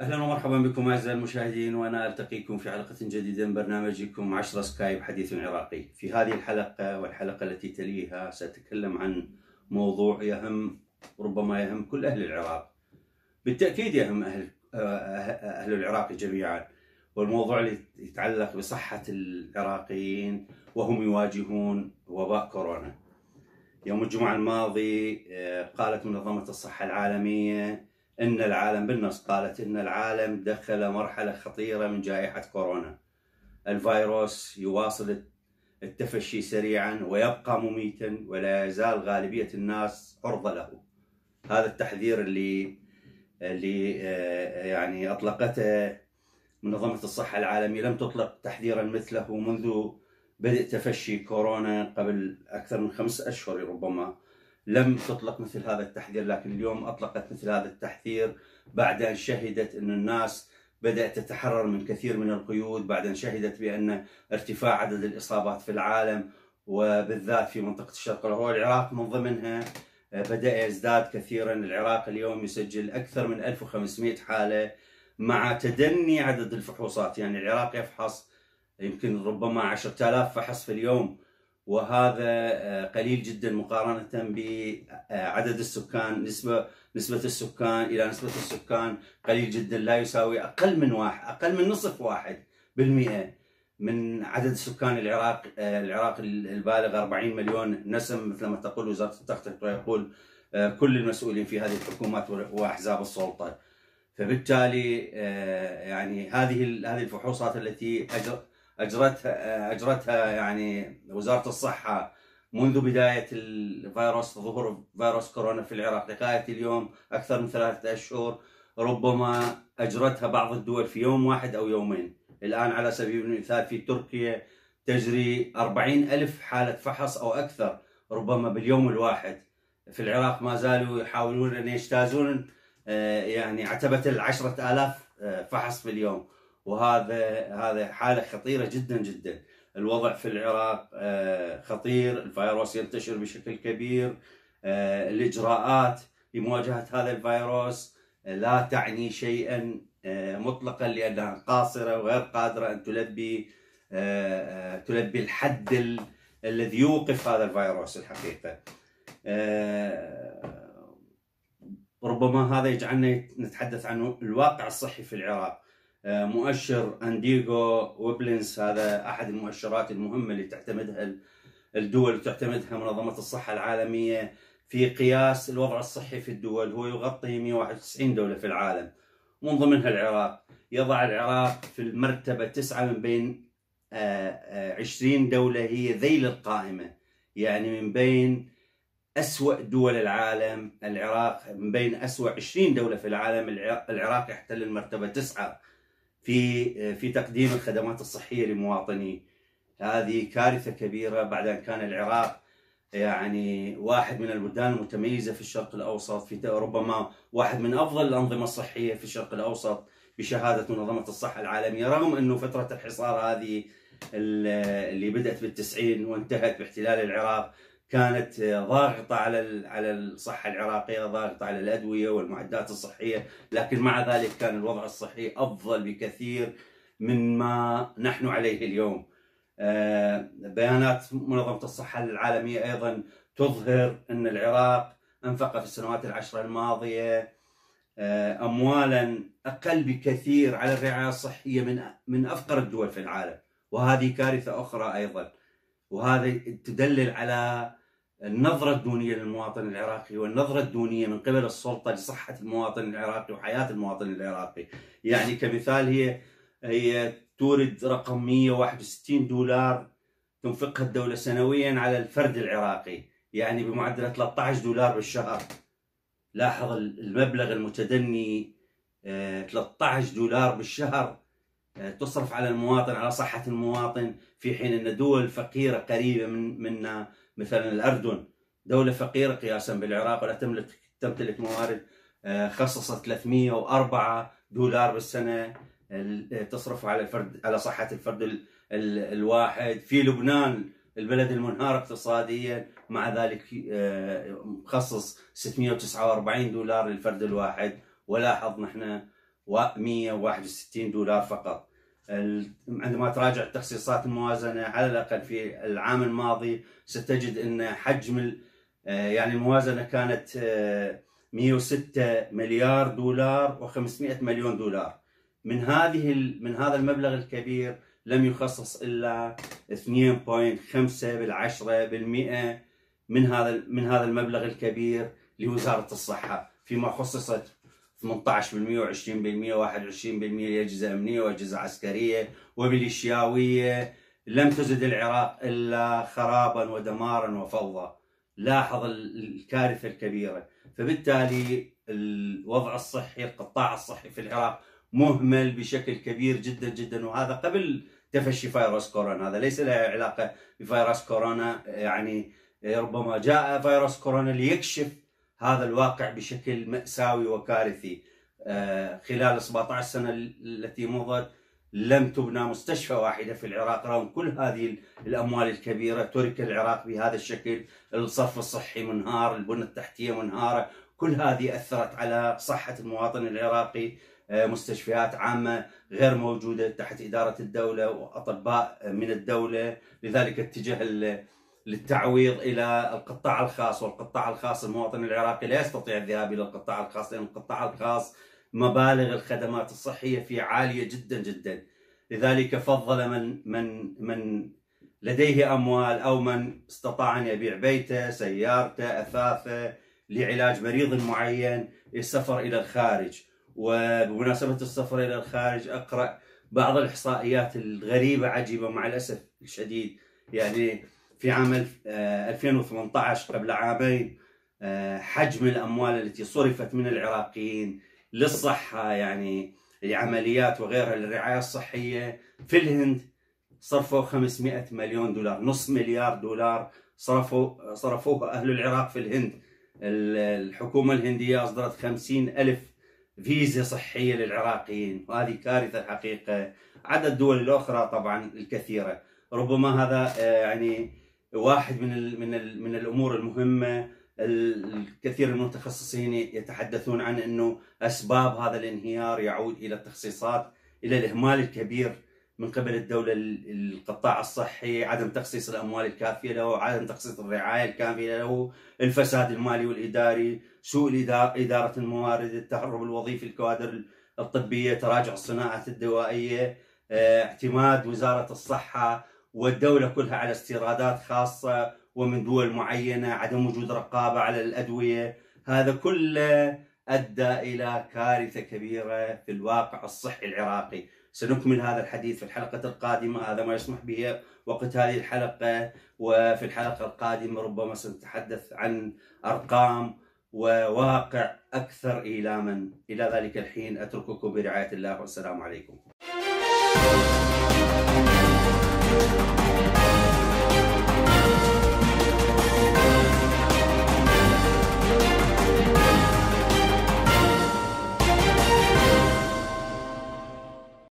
أهلا ومرحبا بكم أعزائي المشاهدين وأنا ألتقيكم في حلقة جديدة من برنامجكم 10 سكايب حديث عراقي. في هذه الحلقة والحلقة التي تليها سأتكلم عن موضوع يهم ربما يهم كل أهل العراق. بالتأكيد يهم أهل أهل العراق جميعا. والموضوع اللي يتعلق بصحة العراقيين وهم يواجهون وباء كورونا. يوم الجمعة الماضي قالت منظمة الصحة العالمية إن العالم بالنص قالت إن العالم دخل مرحلة خطيرة من جائحة كورونا. الفيروس يواصل التفشي سريعا ويبقى مميتا ولا يزال غالبية الناس عرضة له. هذا التحذير اللي اللي آه، يعني أطلقته منظمة الصحة العالمية لم تطلق تحذيرا مثله منذ بدء تفشي كورونا قبل أكثر من خمس أشهر ربما لم تطلق مثل هذا التحذير لكن اليوم أطلقت مثل هذا التحذير. بعد ان شهدت إن الناس بدأت تتحرر من كثير من القيود. بعد ان شهدت بأن ارتفاع عدد الإصابات في العالم وبالذات في منطقة الشرق الأوسط. العراق من ضمنها بدأ يزداد كثيرا. العراق اليوم يسجل أكثر من 1500 حالة مع تدني عدد الفحوصات. يعني العراق يفحص يمكن ربما 10000 فحص في اليوم. وهذا آه، قليل جدا مقارنة بعدد السكان. نسبة نسبة السكان إلى نسبة السكان قليل جدا لا يساوي أقل من واحد أقل من نصف واحد بالمئة من عدد سكان العراق آه، العراق البالغ 40 مليون نسم. مثل ما تقول وزارة التخطيط ويقول آه، كل المسؤولين في هذه الحكومات وأحزاب السلطة. فبالتالي يعني هذه هذه الفحوصات التي أجرتها أجرتها يعني وزارة الصحة منذ بداية الفيروس ظهور فيروس كورونا في العراق. لغايه اليوم أكثر من ثلاثة أشهر. ربما أجرتها بعض الدول في يوم واحد أو يومين. الآن على سبيل المثال في تركيا تجري أربعين ألف حالة فحص أو أكثر ربما باليوم الواحد. في العراق ما زالوا يحاولون أن يجتازون آه، يعني عتبة العشرة آلاف آه، فحص في اليوم. وهذا هذا حالة خطيرة جدا جدا. الوضع في العراق آه، خطير الفيروس ينتشر بشكل كبير آه، الإجراءات لمواجهه هذا الفيروس آه، لا تعني شيئا مطلقا لأنها قاصرة وغير قادرة أن تلبي تلبي الحد الذي يوقف هذا الفيروس الحقيقة. ربما هذا يجعلنا نتحدث عن الواقع الصحي في العراق. مؤشر أنديغو ويبلنس هذا أحد المؤشرات المهمة اللي تعتمدها الدول وتعتمدها منظمة الصحة العالمية في قياس الوضع الصحي في الدول. هو يغطي 191 دولة في العالم. من ضمنها العراق. يضع العراق في المرتبة تسعة من بين 20 آه، آه، دولة هي ذيل القائمة. يعني من بين أسوأ دول العالم. العراق من بين أسوأ 20 دولة في العالم. العراق يحتل المرتبة تسعة. في في تقديم الخدمات الصحية لمواطنيه هذه كارثة كبيرة بعد أن كان العراق يعني واحد من البلدان المتميزة في الشرق الأوسط في ربما واحد من أفضل الأنظمة الصحية في الشرق الأوسط بشهادة منظمة الصحة العالمية رغم أنه فترة الحصار هذه اللي بدأت بالتسعين وانتهت باحتلال العراق كانت ضاغطة على على الصحة العراقية ضاغطة على الأدوية والمعدات الصحية. لكن مع ذلك كان الوضع الصحي أفضل بكثير من ما نحن عليه اليوم. آه، بيانات منظمة الصحة العالمية أيضا تظهر أن العراق أنفق في السنوات العشره الماضية آه، اموالا أقل بكثير على الرعاية الصحية من من أفقر الدول في العالم. وهذه كارثة أخرى أيضا. وهذا تدلل على النظرة الدونية للمواطن العراقي والنظرة الدونية من قبل السلطة لصحة المواطن العراقي وحياة المواطن العراقي. يعني كمثال هي هي تورد رقم 161 دولار تنفقها الدولة سنويا على الفرد العراقي. يعني بمعدل 13 دولار بالشهر. لاحظ المبلغ المتدني 13 آه، دولار بالشهر آه، تصرف على المواطن على صحة المواطن في حين أن دول فقيرة قريبة من منا. مثلا الأردن دولة فقيرة قياسا بالعراق ولا تملك تمتلك موارد آه، خصصت 304 دولار بالسنة تصرف على الفرد على صحة الفرد الواحد. في لبنان البلد المنهار اقتصاديا مع ذلك مخصص 649 دولار للفرد الواحد. ولاحظ نحن 161 دولار فقط. عندما تراجع تخصيصات الموازنة على الأقل في العام الماضي ستجد أن حجم آه، يعني الموازنة كانت 106 آه، مليار دولار و500 مليون دولار. من هذه من هذا المبلغ الكبير لم يخصص إلا 2.5 بالعشرة بالمئة من هذا من هذا المبلغ الكبير لوزارة الصحة فيما خصصت 18% و20% و21% لأجهزة أمنية وأجهزة عسكرية. وميليشياوية لم تزد العراق إلا خرابا ودمارا وفوضى لاحظ الكارثة الكبيرة. فبالتالي الوضع الصحي القطاع الصحي في العراق مهمل بشكل كبير جدا جدا. وهذا قبل تفشي فيروس كورونا. هذا ليس له علاقة بفيروس كورونا يعني ربما جاء فيروس كورونا ليكشف هذا الواقع بشكل مأساوي وكارثي. آه، خلال 17 سنة التي مضت لم تبنى مستشفى واحدة في العراق رغم كل هذه الأموال الكبيرة ترك العراق بهذا الشكل. الصرف الصحي منهار البنى التحتية منهارة كل هذه أثرت على صحة المواطن العراقي. آه، مستشفيات عامة غير موجودة تحت إدارة الدولة وأطباء من الدولة. لذلك اتجه للتعويض إلى القطاع الخاص والقطاع الخاص المواطن العراقي لا يستطيع الذهاب إلى القطاع الخاص لأن القطاع الخاص مبالغ الخدمات الصحية فيه عالية جدا جدا. لذلك فضل من من من لديه أموال أو من استطاع أن يبيع بيته سيارته أثاثه لعلاج مريض معين السفر إلى الخارج. وبمناسبة السفر إلى الخارج أقرأ بعض الإحصائيات الغريبة عجيبة مع الأسف الشديد. يعني في عام 2018 آه، قبل عامين آه، حجم الأموال التي صرفت من العراقيين للصحة يعني لعمليات وغيرها للرعاية الصحية. في الهند صرفوا 500 مليون دولار نصف مليار دولار صرفوا صرفوه أهل العراق في الهند. الحكومة الهندية أصدرت 50 ألف فيزا صحية للعراقيين وهذه كارثة حقيقة. عدد الدول الأخرى طبعا الكثيرة. ربما هذا آه، يعني واحد من من من الأمور المهمة الكثير من المتخصصين يتحدثون عن إنه أسباب هذا الانهيار يعود إلى التخصيصات إلى الإهمال الكبير من قبل الدولة القطاع الصحي، عدم تخصيص الأموال الكافية له، عدم تخصيص الرعاية الكافية له، الفساد المالي والإداري، سوء إدارة الموارد، التهرب الوظيفي الكوادر الطبية، تراجع الصناعات الدوائية، آه، اعتماد وزارة الصحة والدولة كلها على استيرادات خاصة ومن دول معينة عدم وجود رقابة على الأدوية. هذا كله أدى إلى كارثة كبيرة في الواقع الصحي العراقي. سنكمل هذا الحديث في الحلقة القادمة. هذا ما يسمح به وقت هذه الحلقة. وفي الحلقة القادمة ربما سنتحدث عن أرقام وواقع أكثر إيلاما. إلى ذلك الحين أترككم برعاية الله والسلام عليكم. Thank you.